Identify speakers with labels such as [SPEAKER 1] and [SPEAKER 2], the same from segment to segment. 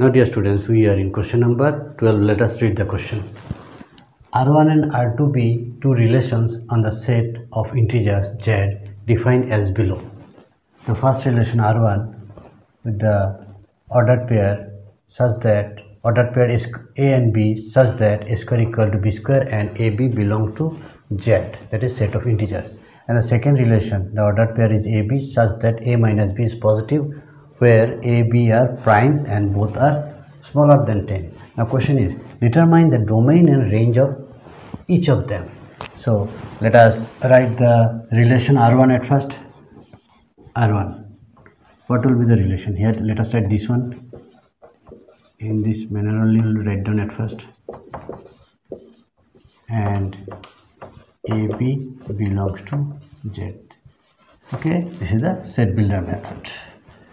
[SPEAKER 1] Now dear students, we are in question number 12. Let us read the question. R1 and R2 be two relations on the set of integers z defined as below. The first relation R1 with the ordered pair such that ordered pair is A and B such that A square equal to B square and AB belong to Z that is set of integers and the second relation the ordered pair is AB such that A minus B is positive where A, B are primes and both are smaller than 10. Now question is determine the domain and range of each of them. So let us write the relation R1 at first. R1. What will be the relation? Here let us write this one. In this manner only we will write down at first. And AB belongs to Z. Okay, this is the set builder method.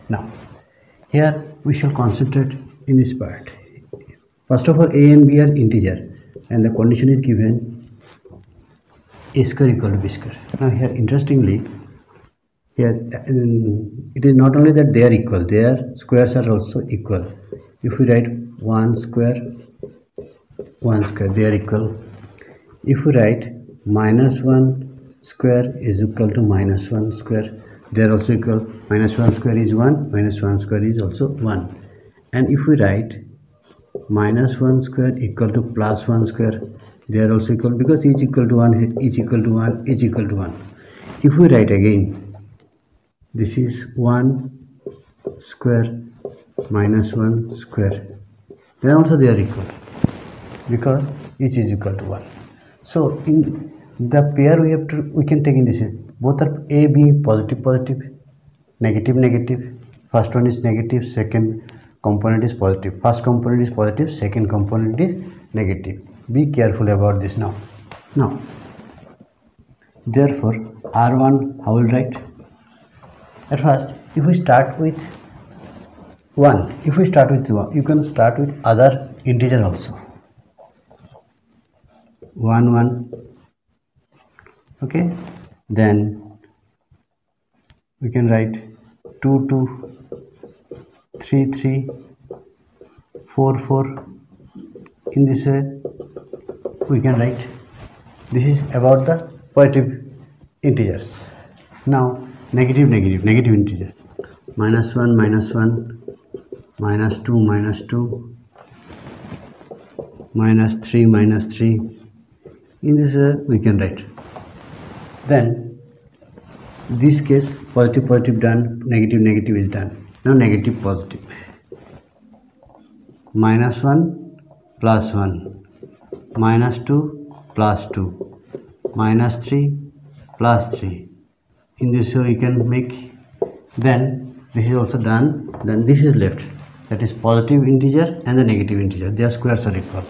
[SPEAKER 1] Now, here we shall concentrate in this part. First of all, a and b are integer and the condition is given a square equal to b square. Now here interestingly, here um, it is not only that they are equal, their squares are also equal. If we write 1 square, 1 square, they are equal. If we write minus 1 square is equal to minus 1 square, they are also equal minus 1 square is 1 minus 1 square is also 1 and if we write minus 1 square equal to plus 1 square they are also equal because each equal to 1 each equal to 1 each equal to 1 if we write again this is 1 square minus 1 square. Then also they are equal because each is equal to 1 so in the pair we have to we can take in this both are a being positive positive. Negative negative. First one is negative second component is positive. First component is positive second component is negative. Be careful about this now. Now therefore r1 how will write? At first if we start with 1 if we start with 1 you can start with other integer also. 1 1 okay then we can write 2 2 3 3 4 4 in this way we can write this is about the positive integers. Now negative negative negative integer minus 1 minus 1 minus 2 minus 2 minus 3 minus 3 in this way we can write then this case positive positive done negative negative is done. Now negative positive. Minus 1 plus 1 minus 2 plus 2 minus 3 plus 3 in this way you can make then this is also done. Then this is left. That is positive integer and the negative integer. Their squares are equal.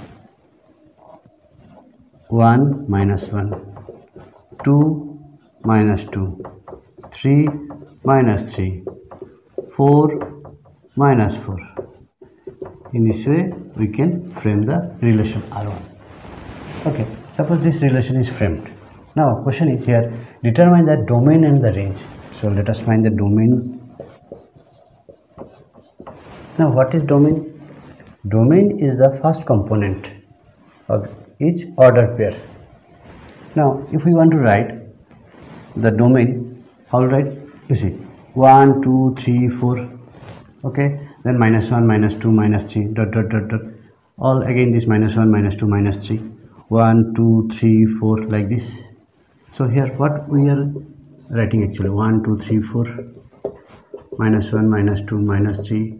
[SPEAKER 1] 1 minus 1 2 minus 2 3 minus 3 4 minus 4 in this way we can frame the relation r1 okay suppose this relation is framed. Now question is here. Determine the domain and the range. So let us find the domain. Now what is domain? Domain is the first component of each ordered pair. Now if we want to write the domain. How to write you see. 1 2 3 4 okay then minus 1 minus 2 minus 3 dot dot dot dot. All again this minus 1 minus 2 minus 3 1 2 3 4 like this. So here what we are writing actually? 1 2 3 4 minus 1 minus 2 minus 3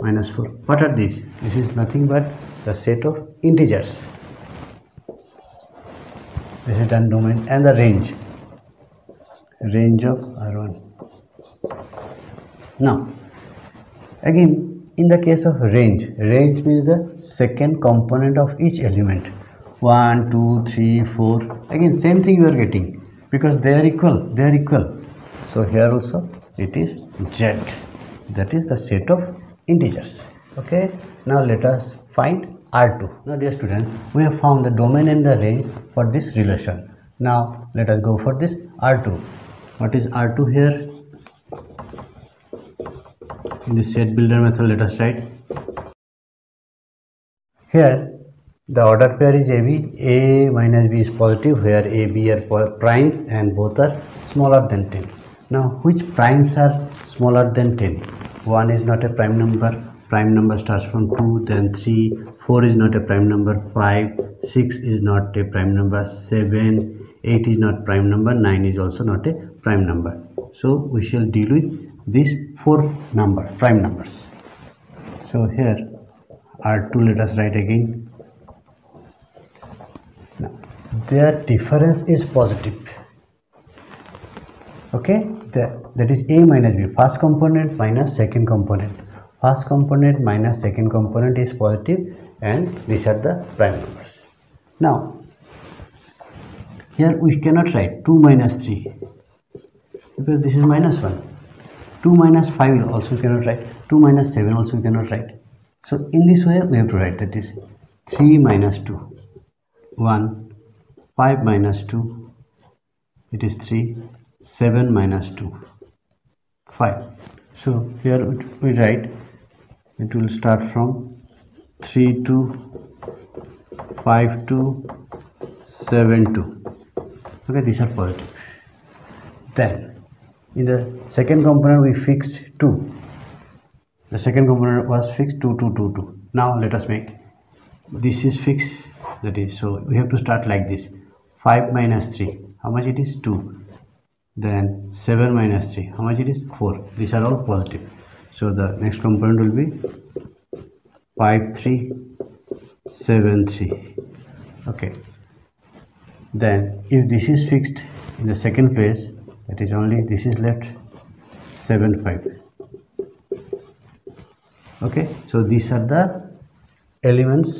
[SPEAKER 1] minus 4 what are these? This is nothing but the set of integers. This is done domain and the range range of r1 now again in the case of range range means the second component of each element. 1 2 3 4 again same thing you are getting because they are equal they are equal. So here also it is z. That is the set of integers. Okay? Now let us find R2. Now dear students, we have found the domain and the range for this relation. Now let us go for this R2. What is R2 here? In the set builder method let us write here the order pair is AB. A minus B is positive where A, B are primes and both are smaller than 10. Now which primes are smaller than 10? 1 is not a prime number. Prime number starts from 2, then 3, 4 is not a prime number, 5, 6 is not a prime number, 7, 8 is not prime number, 9 is also not a prime number. So we shall deal with these four number prime numbers. So here R2 let us write again. Their difference is positive. Okay? That, that is a minus b first component minus second component. First component minus second component is positive and these are the prime numbers. Now here we cannot write 2 minus 3 because this is minus 1 2 minus 5 also cannot write. 2 minus 7 also cannot write. So in this way we have to write that is 3 minus 2 1 5 minus 2 it is 3 7 minus 2 5 so here we write it will start from 3 2 5 2 7 2 okay these are positive then in the second component we fixed 2 the second component was fixed 2 2 2 2 now let us make this is fixed that is so we have to start like this. 5 minus 3 how much it is? 2 then 7 minus 3 how much it is? 4 these are all positive. So the next component will be 5 3 7 3 okay then if this is fixed in the second place that is only this is left 7 5 okay so these are the elements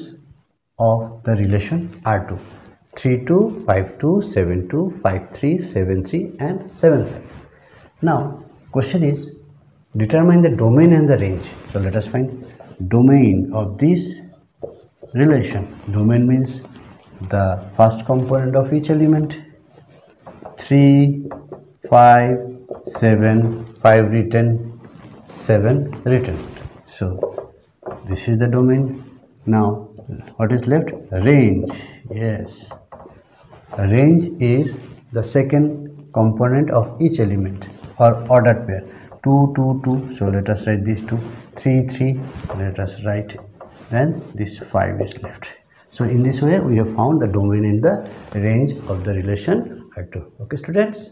[SPEAKER 1] of the relation R2 32, 52, 72, 53, 73 and 75. Now question is determine the domain and the range. So let us find domain of this relation. Domain means the first component of each element 3, 5, 7, 5 written, 7 written. So this is the domain. Now what is left? Range. Yes range is the second component of each element or ordered pair 2 2 2 so let us write these two 3 3 let us write then this 5 is left so in this way we have found the domain in the range of the relation r2 okay students